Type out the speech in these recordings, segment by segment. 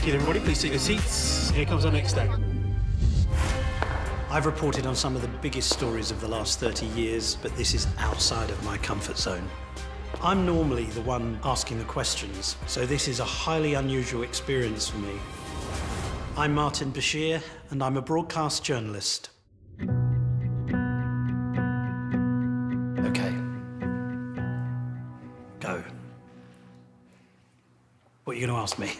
Thank you, everybody. Please take your seats. Here comes our next act. I've reported on some of the biggest stories of the last 30 years, but this is outside of my comfort zone. I'm normally the one asking the questions, so this is a highly unusual experience for me. I'm Martin Bashir, and I'm a broadcast journalist. Okay. Go. What are you going to ask me?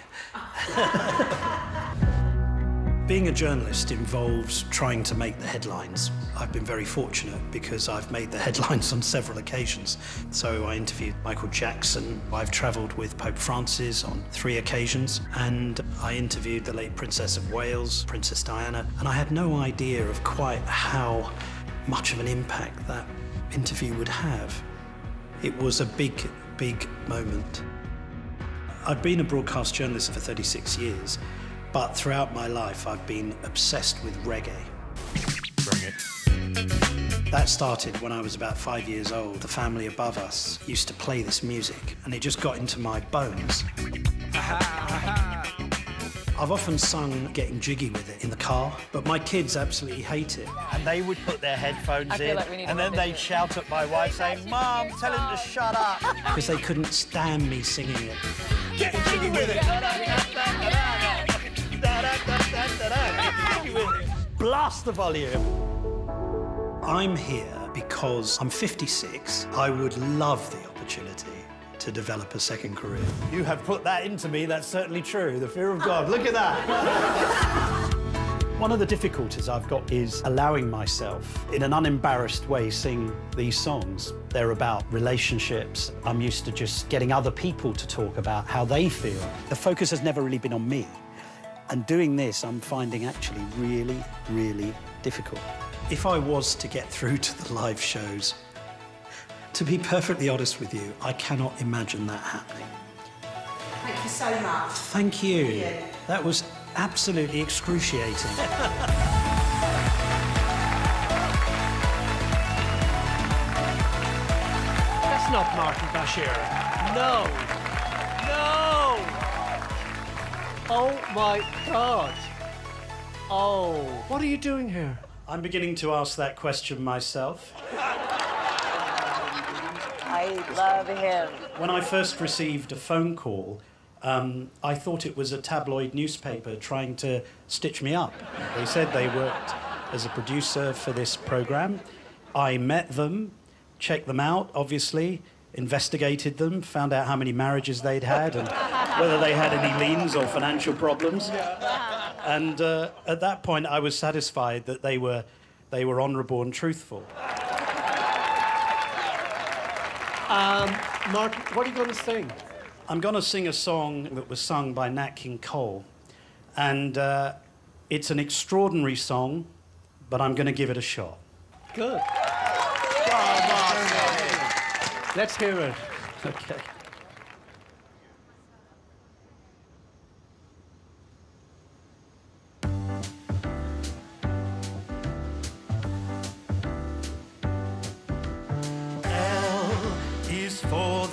Being a journalist involves trying to make the headlines. I've been very fortunate because I've made the headlines on several occasions. So I interviewed Michael Jackson, I've travelled with Pope Francis on three occasions, and I interviewed the late Princess of Wales, Princess Diana, and I had no idea of quite how much of an impact that interview would have. It was a big, big moment. I've been a broadcast journalist for 36 years, but throughout my life, I've been obsessed with reggae. Bring it. That started when I was about five years old. The family above us used to play this music, and it just got into my bones. I've often sung Getting Jiggy with it in the car, but my kids absolutely hate it. And they would put their headphones in, like and then they'd business. shout at my wife saying, Mom, tell him to shut up. Because they couldn't stand me singing it. Get jiggy with it. Blast the volume. I'm here because I'm 56. I would love the opportunity to develop a second career. You have put that into me, that's certainly true. The fear of God, look at that. One of the difficulties I've got is allowing myself, in an unembarrassed way, sing these songs. They're about relationships. I'm used to just getting other people to talk about how they feel. The focus has never really been on me. And doing this, I'm finding actually really, really difficult. If I was to get through to the live shows, to be perfectly honest with you, I cannot imagine that happening. Thank you so much. Thank you. That was absolutely excruciating. That's not Martin Bashir. No. No. Oh my God. Oh. What are you doing here? I'm beginning to ask that question myself. I love him. When I first received a phone call, um, I thought it was a tabloid newspaper trying to stitch me up. They said they worked as a producer for this program. I met them, checked them out, obviously, investigated them, found out how many marriages they'd had and whether they had any liens or financial problems. And uh, at that point, I was satisfied that they were, they were honourable and truthful. Um, Martin, what are you going to sing? I'm going to sing a song that was sung by Nat King Cole. And uh, it's an extraordinary song, but I'm going to give it a shot. Good. Let's hear it. Okay.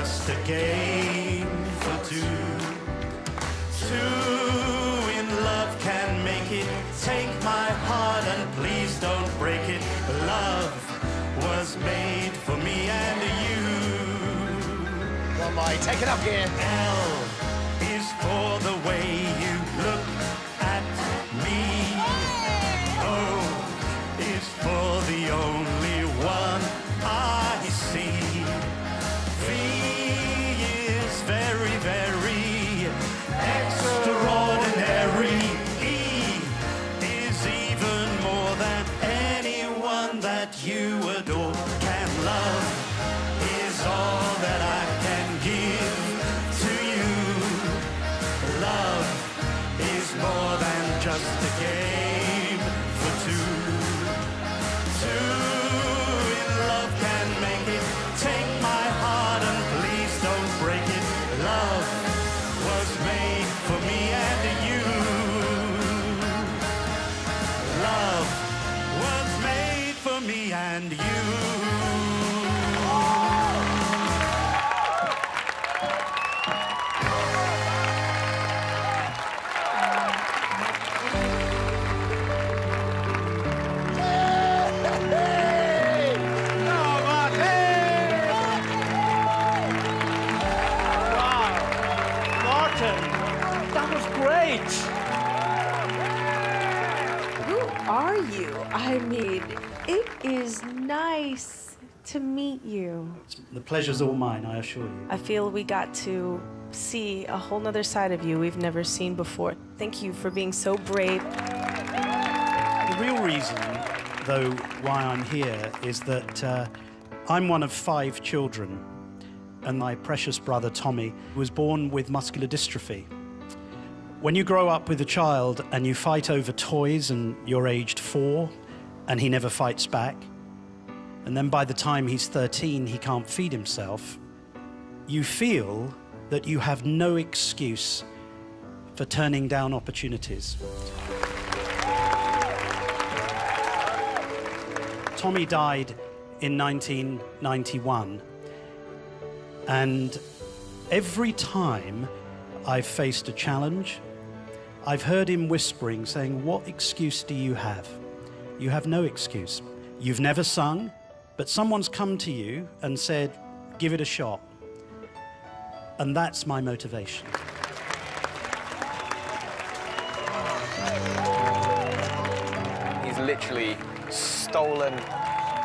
Just a game for two. Two in love can make it. Take my heart and please don't break it. Love was made for me and you. One more, take it up here. L is for the Martin, that was great. Who are you? I mean, it is nice to meet you. The pleasure's all mine, I assure you. I feel we got to see a whole nother side of you we've never seen before. Thank you for being so brave. The real reason, though, why I'm here is that uh, I'm one of five children, and my precious brother Tommy was born with muscular dystrophy. When you grow up with a child and you fight over toys and you're aged four and he never fights back, and then by the time he's 13 he can't feed himself, you feel that you have no excuse for turning down opportunities. Tommy died in 1991. And every time I've faced a challenge, I've heard him whispering, saying, What excuse do you have? You have no excuse. You've never sung, but someone's come to you and said, Give it a shot. And that's my motivation. He's literally stolen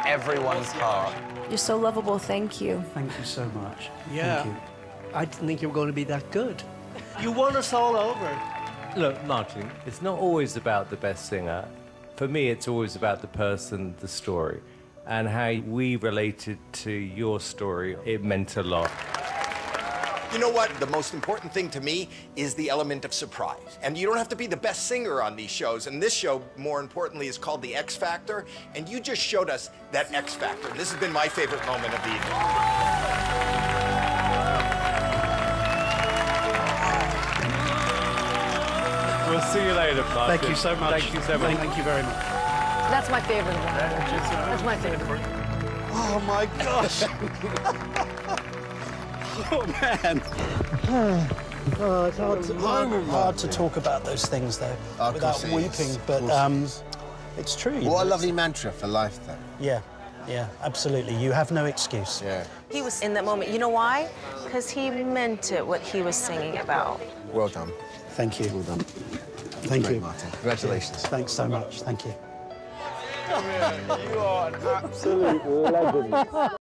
everyone's heart. You're so lovable. Thank you. Thank you so much. Yeah. Thank you. I didn't think you were going to be that good. You won us all over. Look, Martin, it's not always about the best singer. For me, it's always about the person, the story, and how we related to your story. It meant a lot. You know what? The most important thing to me is the element of surprise. And you don't have to be the best singer on these shows. And this show, more importantly, is called The X Factor. And you just showed us that X Factor. This has been my favorite moment of the evening. We'll see you later, Martin. Thank you so much. Thank you so much. Thank you very much. That's my favorite one. That's my favorite. Oh my gosh. oh man. Oh, it's hard to, hard, hard to talk about those things, though, Oh, without course it is. weeping. But um, it's true. you What a lovely mantra for life, though. Yeah, yeah, absolutely. You have no excuse. Yeah. He was in that moment. You know why? Because he meant it, what he was singing about. Well done. Thank you. Well done. Thank Great, you. Martin. Congratulations. Thanks so much. Thank you. You are an absolute legend.